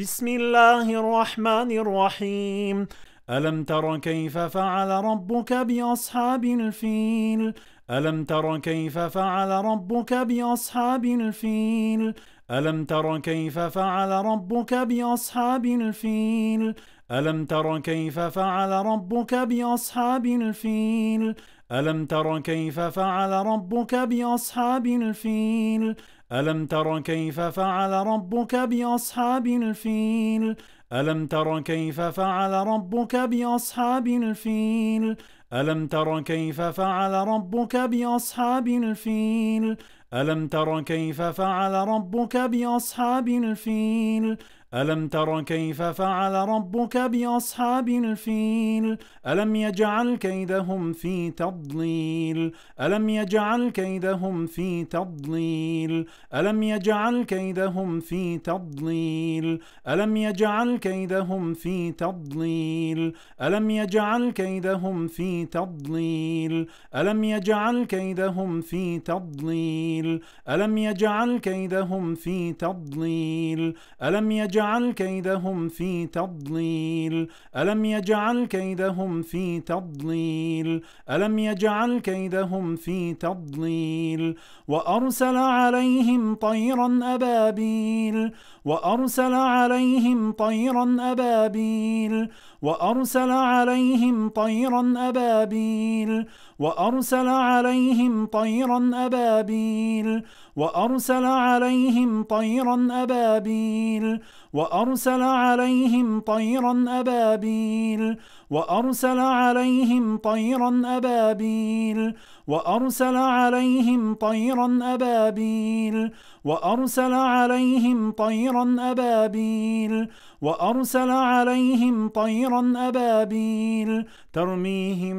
بسم الله الرحمن الرحيم ألم تر كيف فعل ربك بأصحاب الفيل ألم تر كيف فعل ربك بأصحاب الفيل ألم تر كيف فعل ربك بأصحاب الفيل ألم تر كيف فعل ربك بأصحاب الفيل ألم تر كيف فعل ربك بأصحاب الفيل ألم تر كيف فعل ربك بأصحاب الفيل؟ ألم تر كيف فعل ربك بأصحاب الفيل؟ ألم تر كيف فعل ربك بأصحاب الفيل؟ ألم تر كيف فعل ربك بأصحاب الفيل؟ ألم تر كيف فعل ربك بأصحاب الفيل؟ ألم يجعل كيدهم في تضليل؟ ألم يجعل كيدهم في تضليل؟ ألم يجعل كيدهم في تضليل؟ ألم يجعل كيدهم في تضليل؟ ألم يجعل كيدهم في تضليل؟ ألم يجعل كيدهم في تضليل؟ ألم يجعل كيدهم في تضليل؟ ألم يجعل يجعل كيدهم في تضليل؟ ألم يجعل كيدهم في تضليل؟ ألم يجعل كيدهم في تضليل؟ وأرسل عليهم طيرا أبابيل. وأرسل عليهم طيرا أبابيل. وأرسل عليهم طيرا أبابيل. وأرسل عليهم طيرا أبابيل. وأرسل عليهم طيرا أبابيل. وأرسل عليهم طيرا أبابيل وأرسل عليهم طيرا أبابيل وأرسل عليهم طيرا أبابيل وأرسل عليهم طيرا أبابيل وأرسل عليهم طيرا أبابيل ترميهم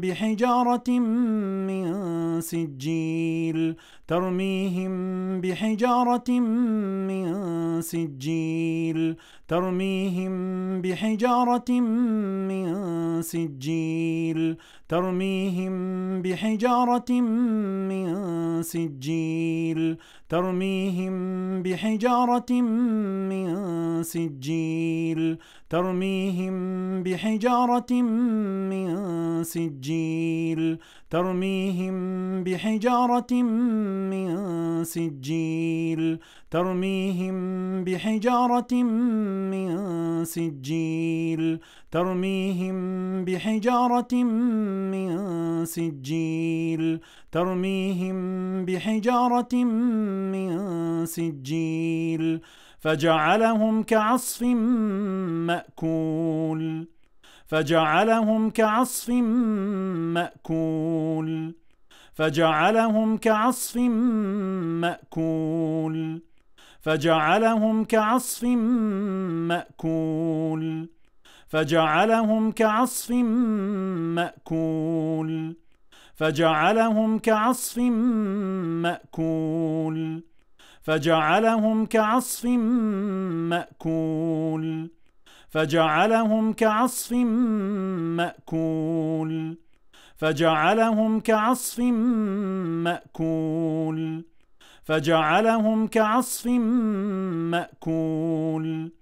بحجارة من سجيل ترميهم بحجارة من سجيل ترميهم بحجارة من سجيل ترميهم بحجارة من سجيل ترميهم بحجارة من سجيل ترميهم بحجارة من سجيل ترميهم بحجارة من سجيل ترميهم بحجارة من سجيل ترميهم بحجارة من سجيل ترميهم بحجارة من سجيل فجعلهم كعصف مأكول. فجعلهم كعصف مأكول. فجعلهم كعصف مأكول. فجعلهم كعصف مأكول. فجعلهم كعصف مأكول. فجعلهم كعصف مأكول. فجعلهم كعصف مأكول. فجعلهم كعصف مأكول. فجعلهم كعصف مأكول. فجعلهم كعصف مأكول.